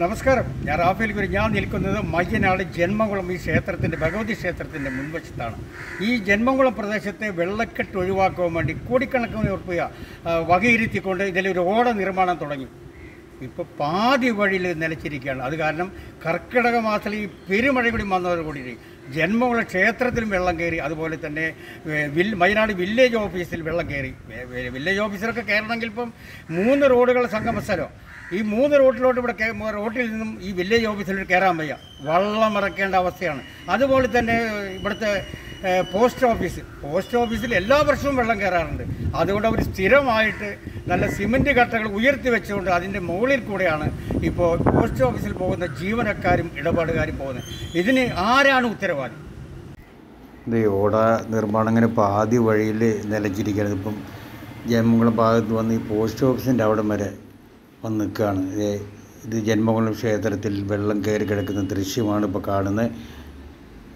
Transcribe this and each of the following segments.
നമസ്കാരം. ഞാൻ റാഫേൽ ഗുരു ഞാൻ നിൽക്കുന്നത് മയ്യനാട് ജന്മകുളം ഈ ക്ഷേത്രത്തിന്റെ ഭഗവതി ക്ഷേത്രത്തിന്റെ മുൻവശത്താണ്. ഈ ജന്മകുളം പ്രദേശത്തെ വെള്ളക്കെട്ട് ഒഴിവാക്കാൻ വേണ്ടി കോടിക്കണക്കിന് ഉറപ്പുക വകയിരുത്തിക്കൊണ്ട് ഇതിലൊരു ഓട നിർമ്മാണം തുടങ്ങി. ഇപ്പോൾ പാതി വഴിയിൽ നിലച്ചിരിക്കുകയാണ്. അത് കാരണം കർക്കിടക മാസത്തിൽ ഈ പെരുമഴ കൂടി വന്നതോടുകൂടി ജന്മകുളം ക്ഷേത്രത്തിലും വെള്ളം കയറി അതുപോലെ തന്നെ വിൽ വയനാട് വില്ലേജ് ഓഫീസിൽ വെള്ളം കയറി. വില്ലേജ് ഓഫീസിലൊക്കെ കയറണമെങ്കിൽ ഇപ്പം മൂന്ന് റോഡുകൾ സംഗമ സ്ഥലം. ഈ മൂന്ന് റോഡിലോട്ട് ഇവിടെ റോട്ടിൽ നിന്നും ഈ വില്ലേജ് ഓഫീസിലോട്ട് കയറാൻ വയ്യ. വള്ളം ഇറക്കേണ്ട അവസ്ഥയാണ്. അതുപോലെ തന്നെ ഇവിടുത്തെ പോസ്റ്റ് ഓഫീസ്. പോസ്റ്റ് ഓഫീസിൽ എല്ലാ വർഷവും വെള്ളം കയറാറുണ്ട്. അതുകൊണ്ട് അവർ സ്ഥിരമായിട്ട് നല്ല സിമന്റ് കട്ടകൾ ഉയർത്തി വെച്ചുകൊണ്ട് അതിന്റെ മുകളിൽ കൂടെയാണ് ഇപ്പോൾ പോസ്റ്റ് ഓഫീസിൽ പോകുന്ന ജീവനക്കാരും ഇടപാടുകാരും പോകുന്നത്. ഇതിന് ആരാണ് ഉത്തരവാദി? ഇത് ഓട നിർമ്മാണം ഇങ്ങനെ പാതി വഴിയിൽ നിലച്ചിരിക്കുകയാണ് ഇപ്പം ജന്മകുളം ഭാഗത്ത് വന്ന് ഈ പോസ്റ്റ് ഓഫീസിന്റെ അവിടം വരെ വന്ന് നിൽക്കുകയാണ്. ഇത് ജന്മകുളം ക്ഷേത്രത്തിൽ വെള്ളം കയറി കിടക്കുന്ന ദൃശ്യമാണ് ഇപ്പോൾ കാണുന്നത്.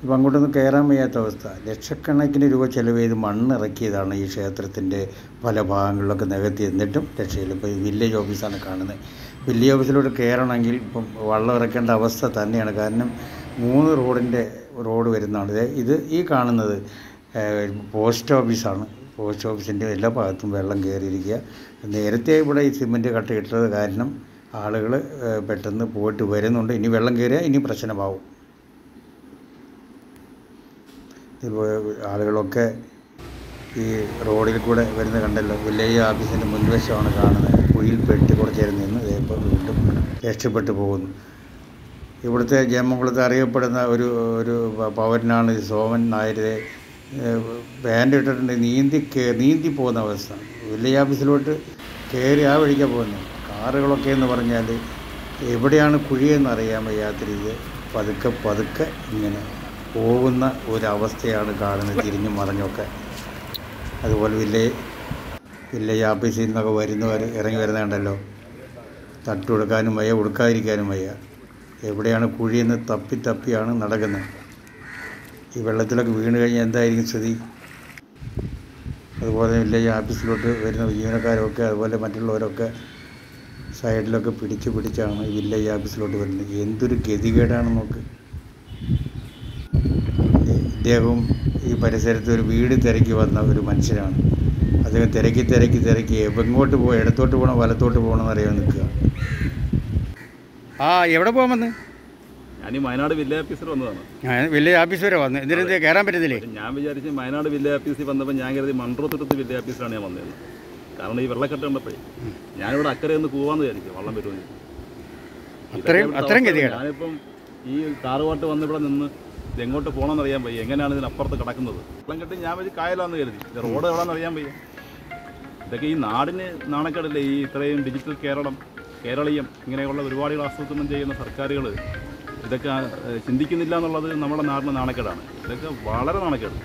ഇപ്പം അങ്ങോട്ടൊന്നും കയറാൻ വയ്യാത്ത അവസ്ഥ. ലക്ഷക്കണക്കിന് രൂപ ചെലവ് ചെയ്ത് മണ്ണിറക്കിയതാണ് ഈ ക്ഷേത്രത്തിന്റെ പല ഭാഗങ്ങളിലൊക്കെ നികത്തി. എന്നിട്ടും രക്ഷയില്ല. ഇപ്പോൾ വില്ലേജ് ഓഫീസാണ് കാണുന്നത്. വില്ലേജ് ഓഫീസിലോട്ട് കയറണമെങ്കിൽ ഇപ്പം വള്ളം ഇറക്കേണ്ട അവസ്ഥ തന്നെയാണ്. കാരണം മൂന്ന് റോഡിന്റെ റോഡ് വരുന്നതാണ്. ഇത് ഈ കാണുന്നത് പോസ്റ്റ് ഓഫീസാണ്. പോസ്റ്റ് ഓഫീസിന്റെ എല്ലാ ഭാഗത്തും വെള്ളം കയറിയിരിക്കുക. നേരത്തെ ഇവിടെ ഈ സിമന്റ് കട്ട ഇട്ടത് കാരണം ആളുകൾ പെട്ടെന്ന് പോയിട്ട് വരുന്നുണ്ട്. ഇനി വെള്ളം കയറിയാൽ ഇനി പ്രശ്നമാവും ഇപ്പോൾ ആളുകളൊക്കെ ഈ റോഡിൽ കൂടെ വരുന്ന കണ്ടല്ലോ വില്ലേജ് ഓഫീസിന്റെ മുൻവശമാണ് കാണുന്നത്. കുഴിയിൽ പെട്ട് കുറച്ച് നേരം നിന്ന് ദേ ഇപ്പോൾ വീണ്ടും രക്ഷപ്പെട്ടു പോകുന്നു. ഇവിടുത്തെ ജയമംഗലത്ത് അറിയപ്പെടുന്ന ഒരു ഒരു പൗരനാണ് സോമൻ നായരെ പാന്റ് ഇട്ടിട്ടുണ്ട്. നീന്തി നീന്തി പോകുന്ന അവസ്ഥ. വില്ലേജ് ഓഫീസിലോട്ട് കയറി ആ വഴിക്കാണ് പോകുന്നത് കാറുകളൊക്കെ എന്ന് പറഞ്ഞാൽ എവിടെയാണ് കുഴിയെന്ന് അറിയാൻ വയ്യാത്ത രീതിയിൽ പതുക്കെ പതുക്കെ ഇങ്ങനെ പോകുന്ന ഒരവസ്ഥയാണ് കാണുന്നത് തിരിഞ്ഞും മറിഞ്ഞൊക്കെ അതുപോലെ വില്ലേജ് വില്ലേജ് ഓഫീസിൽ നിന്നൊക്കെ വരുന്നവർ ഇറങ്ങി വരുന്നുണ്ടല്ലോ തട്ട് കൊടുക്കാനും വയ്യ കൊടുക്കാതിരിക്കാനും വയ്യ. എവിടെയാണ് കുഴിയെന്ന് തപ്പി തപ്പിയാണ് നടക്കുന്നത്. ഈ വെള്ളത്തിലൊക്കെ വീണ് കഴിഞ്ഞാൽ എന്തായിരിക്കും സ്ഥിതി? അതുപോലെ വില്ലേജ് ഓഫീസിലോട്ട് വരുന്ന ജീവനക്കാരൊക്കെ അതുപോലെ മറ്റുള്ളവരൊക്കെ സൈഡിലൊക്കെ പിടിച്ച് പിടിച്ചാണ് വില്ലേജ് ഓഫീസിലോട്ട് വരുന്നത്. എന്തൊരു ഗതികേടാണ് നോക്ക്. ഇദ്ദേഹവും ഈ പരിസരത്ത് ഒരു വീട് തിരക്കി വന്ന ഒരു മനുഷ്യനാണ്. അദ്ദേഹം തിരക്കി തിരക്കി തിരക്കി എങ്ങോട്ട് പോയി ഇടത്തോട്ട് പോകണം വലത്തോട്ട് പോകണം എന്നറിയാൻ നിൽക്കുക. ആ എവിടെ പോകാമെന്ന് ഞാൻ ഈ വയനാട് വില്ലേജ് ഓഫീസർ വന്നതാണ്. ഞാൻ വില്ലേജ് ഓഫീസ് വരെ വന്നു. എന്നിട്ട് കയറാൻ പറ്റുന്നില്ലേ ഞാൻ വിചാരിച്ച് വയനാട് വില്ലേജ് ഓഫീസിൽ വന്നപ്പോൾ ഞാൻ കരുതി മൺട്രോത്തുരത്ത് വില്ലേജ് ഓഫീസിലാണ് ഞാൻ വന്നത്. കാരണം ഈ വെള്ളക്കെട്ട് കണ്ടപ്പോഴേ ഞാനിവിടെ അക്കരെ ഒന്ന് പോവാന്ന് വിചാരിക്കും വെള്ളം വരുമെന്ന്. അത്രയും അത്രയും ഞാനിപ്പം ഈ കാറുപാട്ട് വന്നിവിടെ നിന്ന് ഇത് എങ്ങോട്ട് പോകണമെന്ന് അറിയാൻ വയ്യ. എങ്ങനെയാണ് ഇതിനപ്പുറത്ത് കിടക്കുന്നത്? വെള്ളം കെട്ടി ഞാൻ വെച്ച് കായലാന്ന് കരുതി. റോഡ് എവിടെയാണെന്ന് അറിയാൻ വയ്യ. ഇതൊക്കെ ഈ നാടിന് നാണക്കേടല്ലേ? ഈ ഇത്രയും ഡിജിറ്റൽ കേരളം കേരളീയം ഇങ്ങനെയുള്ള ഒരുപാട് ആസൂത്രണം ചെയ്യുന്ന സർക്കാരുകൾ ഇതൊക്കെ ചിന്തിക്കുന്നില്ല എന്നുള്ളത് നമ്മുടെ നാടിന് നാണക്കേടാണ്. ഇതൊക്കെ വളരെ നാണക്കേട്.